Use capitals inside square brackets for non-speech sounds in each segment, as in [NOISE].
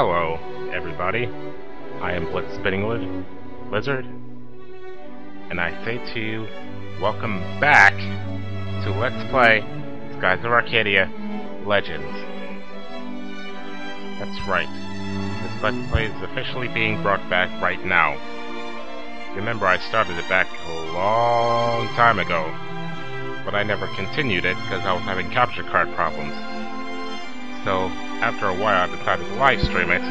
Hello, everybody. I am Blitz Spinning Lizard, and I say to you, welcome back to Let's Play Skies of Arcadia Legends. That's right. This Let's Play is officially being brought back right now. Remember, I started it back a long time ago, but I never continued it because I was having capture card problems. So, after a while, I decided to live stream it.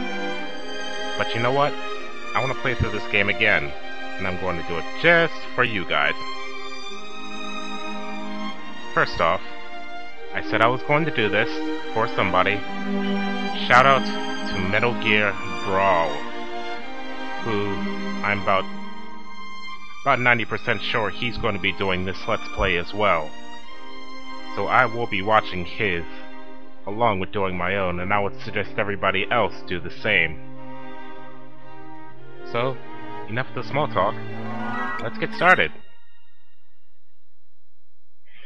But you know what? I want to play through this game again, and I'm going to do it just for you guys. First off, I said I was going to do this for somebody. Shout out to Metal Gear Brawl, who I'm about about 90% sure he's going to be doing this Let's Play as well. So I will be watching his along with doing my own, and I would suggest everybody else do the same. So, enough of the small talk. Let's get started.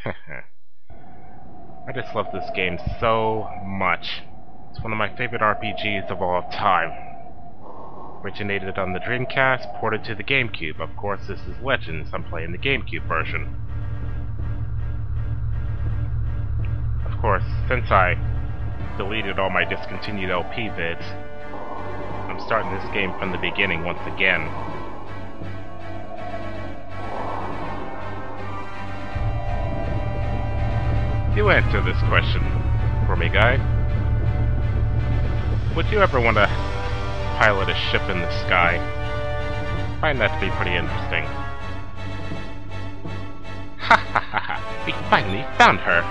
[LAUGHS] I just love this game so much. It's one of my favorite RPGs of all time. Originated on the Dreamcast, ported to the GameCube. Of course, this is Legends. I'm playing the GameCube version. Of course, since I deleted all my discontinued LP vids. I'm starting this game from the beginning once again. You answer this question for me, guy. Would you ever want to pilot a ship in the sky? Find that to be pretty interesting. Ha ha ha ha! We finally found her!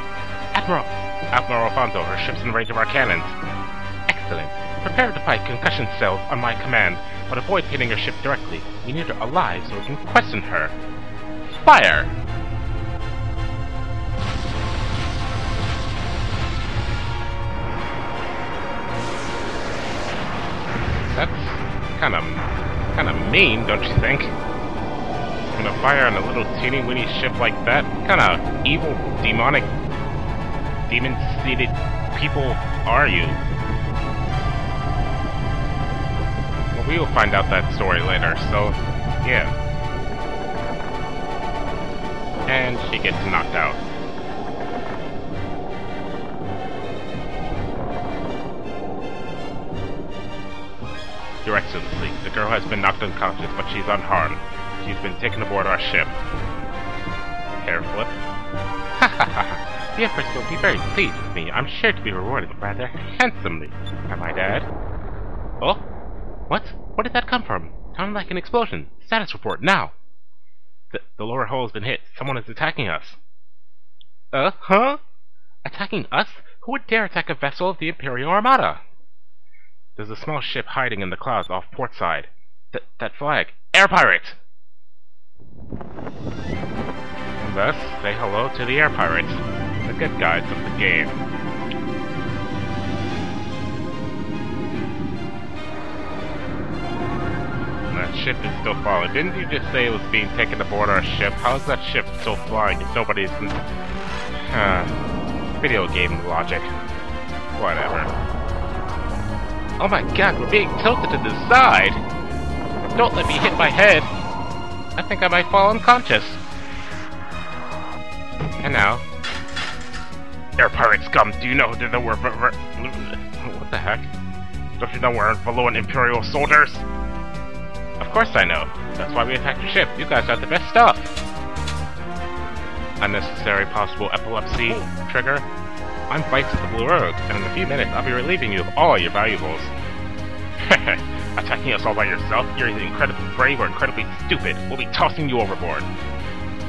Admiral! Admiral Alfonso, her ship's in range of our cannons. Excellent. Prepare to fight concussion cells on my command, but avoid hitting her ship directly. We need her alive so we can question her. Fire! That's kind of kind of mean, don't you think? Gonna fire on a little teeny weeny ship like that? Kind of evil, demonic demon-seated people are you? Well, we will find out that story later, so, yeah. And she gets knocked out. Your Excellency, the girl has been knocked unconscious, but she's unharmed. She's been taken aboard our ship. Hair flip. Ha ha ha! The Empress will be very pleased with me. I'm sure to be rewarded rather handsomely. Am I dead? Oh? What? Where did that come from? Sounded like an explosion. Status report, now! The, the lower hull has been hit. Someone is attacking us. Uh, huh? Attacking us? Who would dare attack a vessel of the Imperial Armada? There's a small ship hiding in the clouds off port side. Th that flag. Air pirate! And thus, say hello to the air pirates the good guys of the game. that ship is still falling. Didn't you just say it was being taken aboard our ship? How is that ship still flying if nobody's... Uh, video game logic. Whatever. Oh my god, we're being tilted to the side! Don't let me hit my head! I think I might fall unconscious. And now, Air pirate scum, do you know that we're... What the heck? Don't you know we're Valuan Imperial soldiers? Of course I know. That's why we attacked your ship. You guys got the best stuff. Unnecessary possible epilepsy trigger. I'm Vyse of the Blue Rogue, and in a few minutes I'll be relieving you of all your valuables. [LAUGHS] Attacking us all by yourself? You're either incredibly brave or incredibly stupid. We'll be tossing you overboard.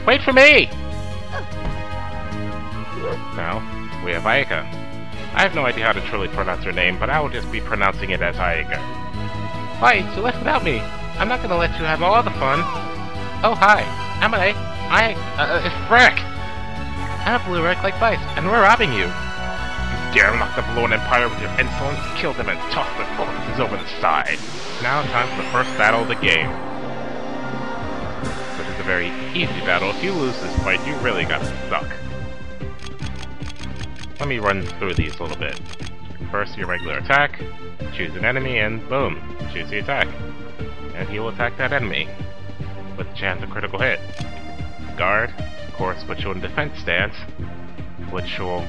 Wait for me! Now, we have Aika. I have no idea how to truly pronounce her name, but I will just be pronouncing it as Ayaka. Why, you left without me. I'm not gonna let you have all the fun. Oh, hi. Am I? I, uh, it's Freck! I'm a blue wreck like Vyse, and we're robbing you. You dare knock the Valuan Empire with your insolence? Kill them and toss their corpses over the side. Now time for the first battle of the game. Which is a very easy battle. If you lose this fight, you really gotta suck. Let me run through these a little bit. first your regular attack, choose an enemy, and boom, choose the attack. And he will attack that enemy, with a chance of critical hit. Guard, of course, puts you in defense stance, which will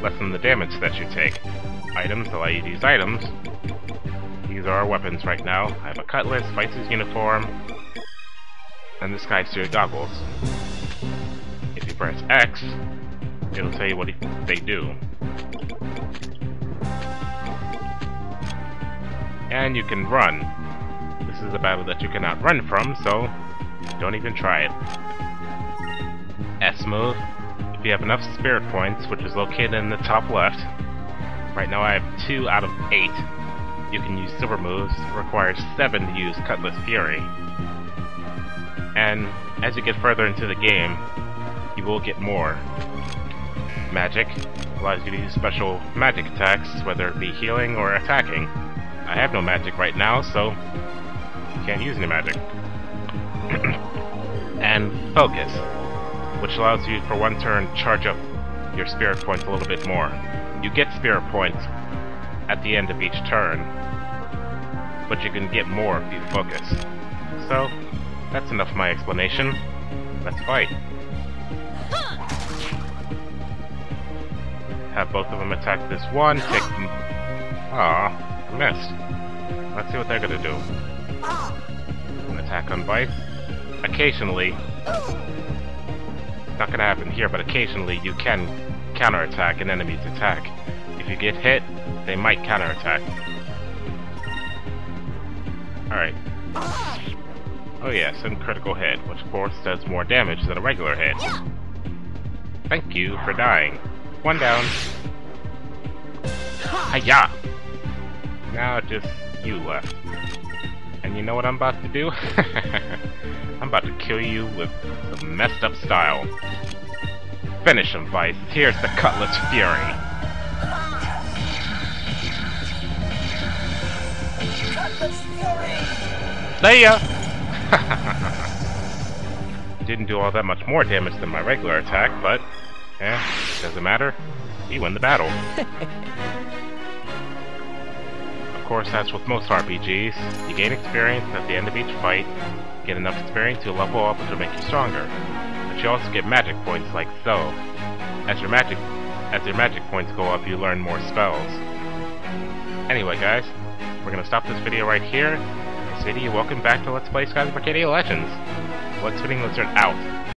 lessen the damage that you take. Items allow you to use items. These are our weapons right now. I have a cutlass, Vyse's uniform, and the Skysphere goggles. If you press X, it'll tell you what they do. And you can run. This is a battle that you cannot run from, so don't even try it. S move. If you have enough spirit points, which is located in the top left, right now I have 2 out of 8. You can use silver moves, requires 7 to use Cutlass Fury. And as you get further into the game, you will get more. Magic allows you to use special magic attacks, whether it be healing or attacking. I have no magic right now, so you can't use any magic. [CLEARS THROAT] and focus, which allows you for one turn charge up your spirit points a little bit more. You get spirit points at the end of each turn, but you can get more if you focus. So, that's enough of my explanation. Let's fight. Have both of them attack this one, take them... Aw, I missed. Let's see what they're gonna do. An attack on Vyse. Occasionally, not gonna happen here, but occasionally you can counterattack an enemy's attack. If you get hit, they might counterattack. Alright. Oh yes, and critical hit, which of course does more damage than a regular hit. Thank you for dying. One down. Hiya! Now just you left. And you know what I'm about to do? [LAUGHS] I'm about to kill you with some messed up style. Finish him, Vyse. Here's the Cutlass Fury. Cutlass Fury! See ya! [LAUGHS] Didn't do all that much more damage than my regular attack, but... Eh, doesn't matter. We win the battle. [LAUGHS] of course, that's with most RPGs, you gain experience at the end of each fight, get enough experience to level up which will make you stronger. But you also get magic points like so. As your magic as your magic points go up, you learn more spells. Anyway guys, we're gonna stop this video right here. City, welcome back to Let's Play Skies of Arcadia Legends. Let's Spinning Lizard out.